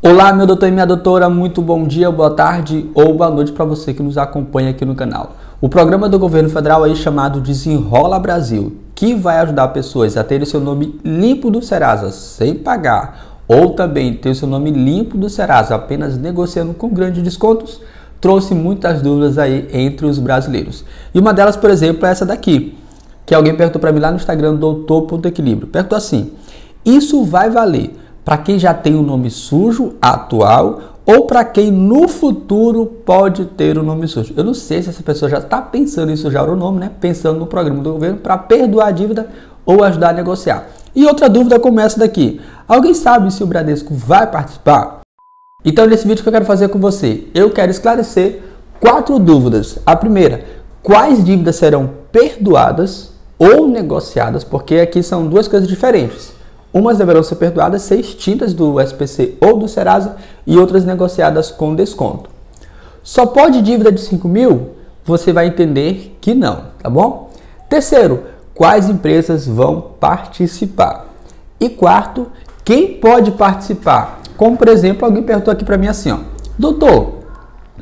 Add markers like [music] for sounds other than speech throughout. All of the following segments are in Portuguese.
Olá, meu doutor e minha doutora, muito bom dia, boa tarde ou boa noite para você que nos acompanha aqui no canal. O programa do governo federal aí chamado Desenrola Brasil, que vai ajudar pessoas a terem seu nome limpo do Serasa sem pagar, ou também ter seu nome limpo do Serasa apenas negociando com grandes descontos, trouxe muitas dúvidas aí entre os brasileiros. E uma delas, por exemplo, é essa daqui, que alguém perguntou para mim lá no Instagram, doutor.equilíbrio. Perguntou assim: isso vai valer para quem já tem o um nome sujo atual ou para quem no futuro pode ter o um nome sujo. Eu não sei se essa pessoa já está pensando em sujar o nome, né? Pensando no programa do governo para perdoar a dívida ou ajudar a negociar. E outra dúvida começa daqui. Alguém sabe se o Bradesco vai participar? Então, nesse vídeo que eu quero fazer com você, eu quero esclarecer quatro dúvidas. A primeira, quais dívidas serão perdoadas ou negociadas? Porque aqui são duas coisas diferentes. Umas deverão ser perdoadas, ser extintas do SPC ou do Serasa e outras negociadas com desconto. Só pode dívida de 5 mil? Você vai entender que não, tá bom? Terceiro, quais empresas vão participar? E quarto, quem pode participar? Como, por exemplo, alguém perguntou aqui para mim assim, ó, doutor,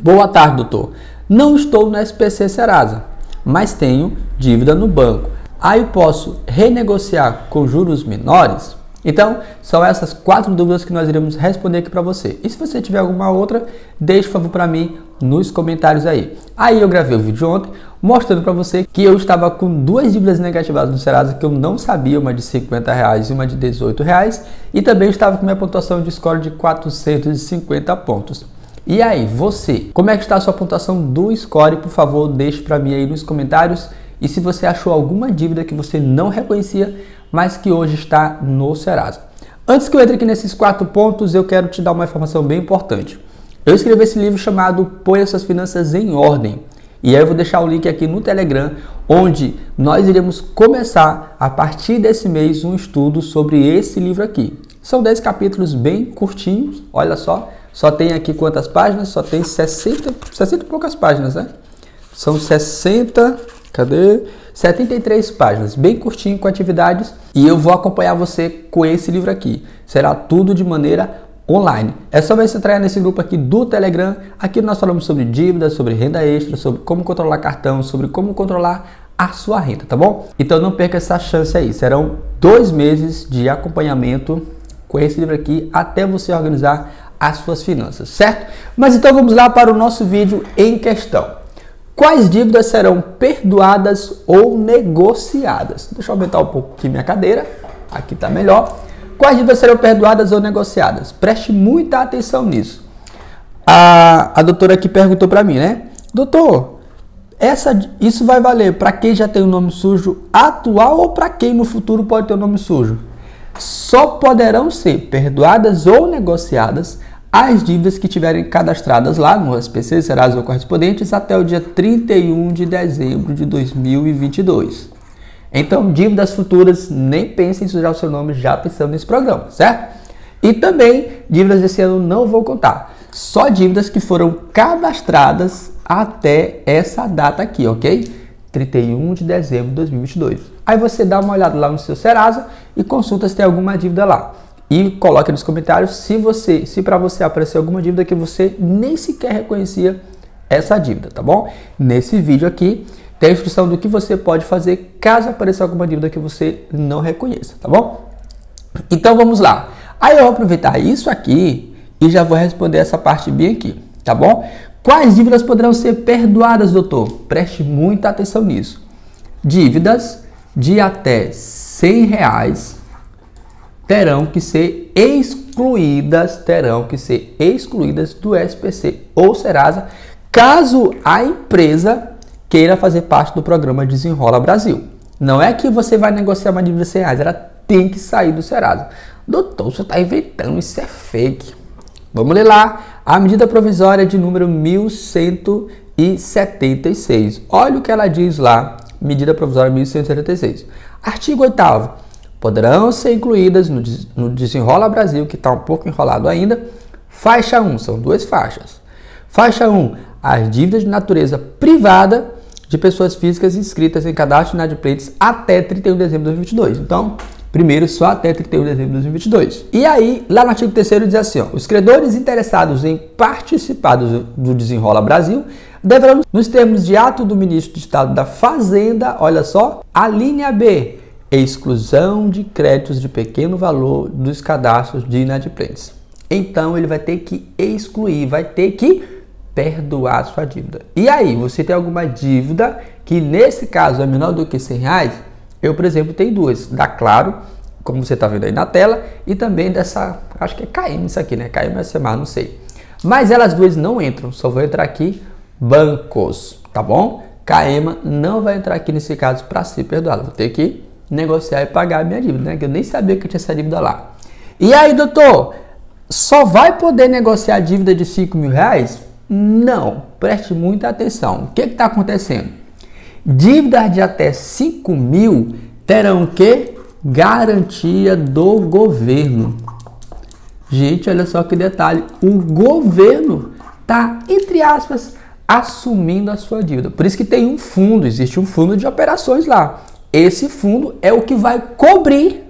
boa tarde, doutor, não estou no SPC Serasa, mas tenho dívida no banco. Aí eu posso renegociar com juros menores? Então, são essas quatro dúvidas que nós iremos responder aqui para você. E se você tiver alguma outra, deixe por favor para mim nos comentários aí. Aí eu gravei o vídeo ontem mostrando para você que eu estava com duas dívidas negativadas no Serasa que eu não sabia, uma de 50 reais e uma de 18 reais, e também estava com minha pontuação de score de 450 pontos. E aí, você, como é que está a sua pontuação do score? Por favor, deixe para mim aí nos comentários. E se você achou alguma dívida que você não reconhecia, mas que hoje está no Serasa. Antes que eu entre aqui nesses quatro pontos, eu quero te dar uma informação bem importante. Eu escrevi esse livro chamado Põe suas finanças em ordem. E aí eu vou deixar o link aqui no Telegram, onde nós iremos começar a partir desse mês um estudo sobre esse livro aqui. São 10 capítulos bem curtinhos, olha só. Só tem aqui quantas páginas? Só tem 60, 60 e poucas páginas, né? São 60, cadê? 73 páginas, bem curtinho com atividades, e eu vou acompanhar você com esse livro aqui. Será tudo de maneira online. É só você entrar nesse grupo aqui do Telegram. Aqui nós falamos sobre dívidas, sobre renda extra, sobre como controlar cartão, sobre como controlar a sua renda, tá bom? Então não perca essa chance aí. Serão dois meses de acompanhamento com esse livro aqui até você organizar as suas finanças, certo? Mas então vamos lá para o nosso vídeo em questão. Quais dívidas serão perdoadas ou negociadas? Deixa eu aumentar um pouco aqui minha cadeira. Aqui está melhor. Quais dívidas serão perdoadas ou negociadas? Preste muita atenção nisso. A, a doutora aqui perguntou para mim, né? Doutor, essa, isso vai valer para quem já tem o um nome sujo atual ou para quem no futuro pode ter o um nome sujo? Só poderão ser perdoadas ou negociadas as dívidas que tiverem cadastradas lá no SPC Serasa ou correspondentes até o dia 31 de dezembro de 2022. Então, dívidas futuras, nem pensem em sujar o seu nome já pensando nesse programa, certo? E também, dívidas desse ano não vou contar. Só dívidas que foram cadastradas até essa data aqui, ok? 31 de dezembro de 2022. Aí você dá uma olhada lá no seu Serasa e consulta se tem alguma dívida lá e coloque nos comentários se você, se para você aparecer alguma dívida que você nem sequer reconhecia essa dívida, tá bom? Nesse vídeo aqui tem a instrução do que você pode fazer caso apareça alguma dívida que você não reconheça, tá bom? Então vamos lá. Aí eu vou aproveitar isso aqui e já vou responder essa parte bem aqui, tá bom? Quais dívidas poderão ser perdoadas, doutor? Preste muita atenção nisso. Dívidas de até 100 reais terão que ser excluídas, terão que ser excluídas do SPC ou Serasa, caso a empresa queira fazer parte do programa Desenrola Brasil. Não é que você vai negociar uma dívida 100 reais, ela tem que sair do Serasa. Doutor, você está inventando, isso é fake. Vamos ler lá a medida provisória de número 1176. Olha o que ela diz lá, medida provisória 1176. Artigo 8 poderão ser incluídas no, no Desenrola Brasil, que está um pouco enrolado ainda. Faixa 1, são duas faixas. Faixa 1, as dívidas de natureza privada de pessoas físicas inscritas em cadastro de inadimplentes até 31 de dezembro de 2022. Então, Primeiro, só até 31 de dezembro de 2022. E aí, lá no artigo 3 diz assim: ó, os credores interessados em participar do, do Desenrola Brasil deverão, nos termos de ato do ministro de Estado da Fazenda, olha só, a linha B, exclusão de créditos de pequeno valor dos cadastros de inadimplentes. Então, ele vai ter que excluir, vai ter que perdoar sua dívida. E aí, você tem alguma dívida que nesse caso é menor do que 100 reais? Eu, por exemplo, tenho duas, da Claro, como você está vendo aí na tela, e também dessa, acho que é KM isso aqui, né? KM SMA, não sei. Mas elas duas não entram, só vou entrar aqui bancos, tá bom? KM não vai entrar aqui nesse caso para ser perdoado. Vou ter que negociar e pagar a minha dívida, né? Que eu nem sabia que eu tinha essa dívida lá. E aí, doutor, só vai poder negociar a dívida de 5 mil reais? Não, preste muita atenção. O que está acontecendo? Dívidas de até 5 mil terão que garantia do governo. Gente, olha só que detalhe: o governo está, entre aspas, assumindo a sua dívida. Por isso que tem um fundo, existe um fundo de operações lá. Esse fundo é o que vai cobrir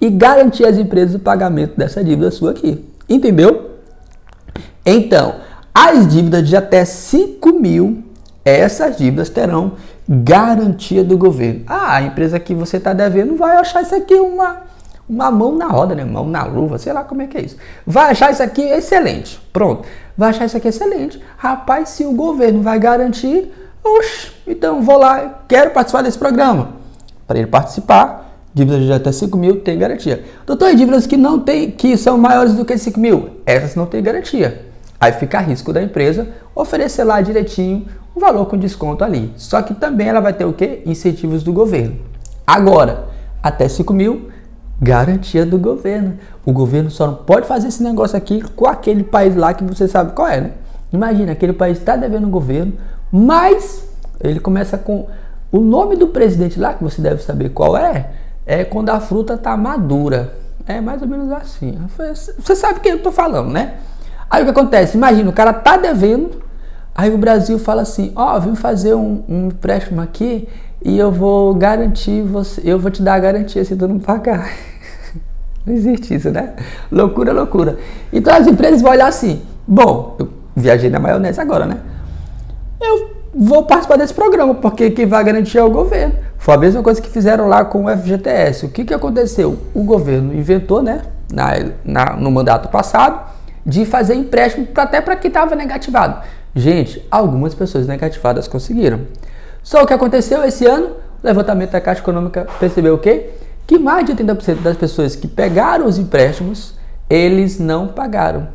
e garantir às empresas o pagamento dessa dívida sua aqui. Entendeu? Então, as dívidas de até 5 mil essas dívidas terão garantia do governo. Ah, a empresa que você está devendo vai achar isso aqui uma, uma mão na roda, né? Mão na luva, sei lá como é que é isso. Vai achar isso aqui excelente. Pronto. Vai achar isso aqui excelente. Rapaz, se o governo vai garantir, oxe, então vou lá, quero participar desse programa. Para ele participar, dívidas de até 5 mil tem garantia. Doutor, e dívidas que não tem, que são maiores do que 5 mil? Essas não tem garantia. Aí fica a risco da empresa oferecer lá direitinho um valor com desconto ali. Só que também ela vai ter o que? Incentivos do governo. Agora, até 5 mil, garantia do governo. O governo só não pode fazer esse negócio aqui com aquele país lá que você sabe qual é, né? Imagina, aquele país está devendo o governo, mas ele começa com o nome do presidente lá, que você deve saber qual é, é quando a fruta está madura. É mais ou menos assim. Você sabe o que eu estou falando, né? Aí o que acontece? Imagina, o cara tá devendo, aí o Brasil fala assim, ó, oh, vim fazer um, um empréstimo aqui e eu vou garantir você, eu vou te dar a garantia se tu não pagar. [laughs] não existe isso, né? Loucura, loucura. Então as empresas vão olhar assim, bom, eu viajei na maionese agora, né? Eu vou participar desse programa, porque quem vai garantir é o governo. Foi a mesma coisa que fizeram lá com o FGTS. O que, que aconteceu? O governo inventou, né, na, na no mandato passado, de fazer empréstimo até para quem estava negativado. Gente, algumas pessoas negativadas conseguiram. Só o que aconteceu esse ano, o levantamento da Caixa Econômica percebeu o quê? Que mais de 80% das pessoas que pegaram os empréstimos, eles não pagaram.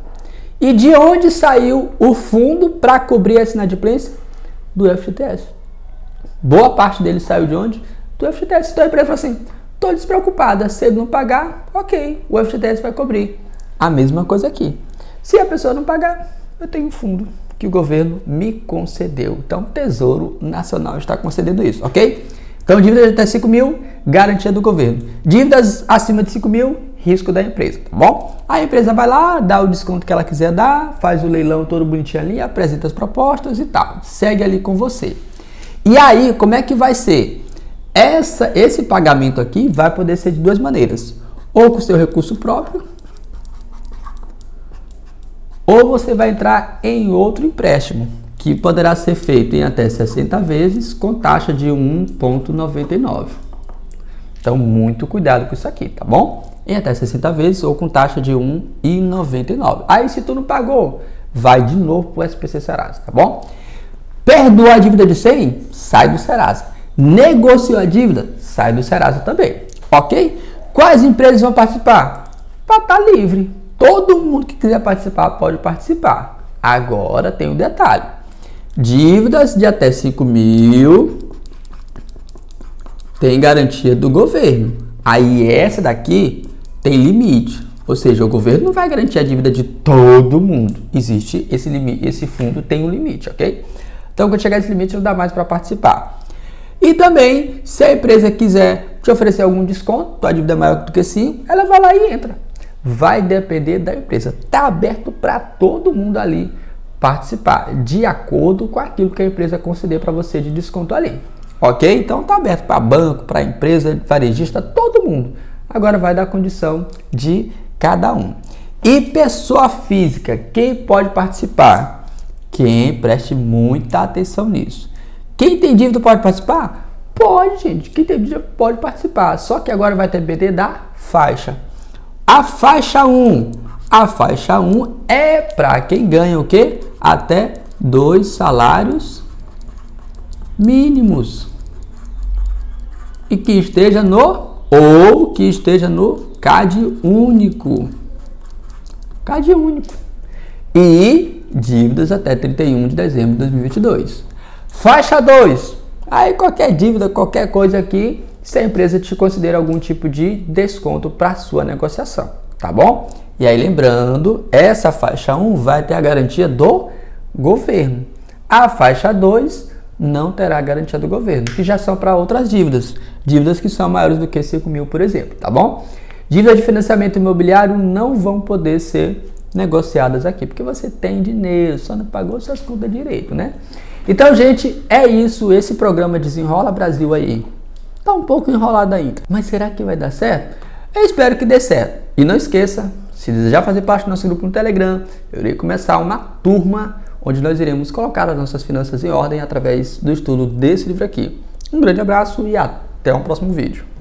E de onde saiu o fundo para cobrir essa inadimplência? Do FGTS. Boa parte dele saiu de onde? Do FGTS. Então a empresa falou assim: estou despreocupada, se ele não pagar, ok, o FGTS vai cobrir. A mesma coisa aqui. Se a pessoa não pagar, eu tenho um fundo que o governo me concedeu. Então, o Tesouro Nacional está concedendo isso, ok? Então, dívidas até 5 mil, garantia do governo. Dívidas acima de 5 mil, risco da empresa, tá bom? A empresa vai lá, dá o desconto que ela quiser dar, faz o leilão todo bonitinho ali, apresenta as propostas e tal. Segue ali com você. E aí, como é que vai ser? Essa, esse pagamento aqui vai poder ser de duas maneiras. Ou com seu recurso próprio, ou você vai entrar em outro empréstimo, que poderá ser feito em até 60 vezes com taxa de 1,99. Então, muito cuidado com isso aqui, tá bom? Em até 60 vezes ou com taxa de 1,99. Aí, se tu não pagou, vai de novo para o SPC Serasa, tá bom? Perdoou a dívida de 100? Sai do Serasa. Negociou a dívida? Sai do Serasa também, ok? Quais empresas vão participar? Para estar tá livre. Todo mundo que quiser participar pode participar. Agora tem um detalhe: dívidas de até 5 mil tem garantia do governo. Aí essa daqui tem limite. Ou seja, o governo não vai garantir a dívida de todo mundo. Existe esse limite, esse fundo tem um limite, ok? Então, quando chegar esse limite, não dá mais para participar. E também, se a empresa quiser te oferecer algum desconto, a dívida é maior do que 5, ela vai lá e entra vai depender da empresa. Está aberto para todo mundo ali participar, de acordo com aquilo que a empresa conceder para você de desconto ali. ok? Então tá aberto para banco, para empresa, varejista, todo mundo. Agora vai dar condição de cada um. E pessoa física, quem pode participar? Quem preste muita atenção nisso. Quem tem dívida pode participar? Pode, gente. Quem tem dívida pode participar. Só que agora vai depender da faixa. A faixa 1. A faixa 1 é para quem ganha o quê? Até dois salários mínimos. E que esteja no ou que esteja no CAD único. CAD único. E dívidas até 31 de dezembro de 2022. Faixa 2. Aí qualquer dívida, qualquer coisa aqui, se a empresa te considera algum tipo de desconto para sua negociação, tá bom? E aí lembrando, essa faixa 1 vai ter a garantia do governo. A faixa 2 não terá garantia do governo, que já são para outras dívidas, dívidas que são maiores do que 5 mil, por exemplo, tá bom? Dívidas de financiamento imobiliário não vão poder ser negociadas aqui, porque você tem dinheiro, só não pagou suas contas direito, né? Então, gente, é isso. Esse programa Desenrola Brasil aí tá um pouco enrolado ainda. Mas será que vai dar certo? Eu espero que dê certo. E não esqueça, se desejar fazer parte do nosso grupo no Telegram, eu irei começar uma turma onde nós iremos colocar as nossas finanças em ordem através do estudo desse livro aqui. Um grande abraço e até um próximo vídeo.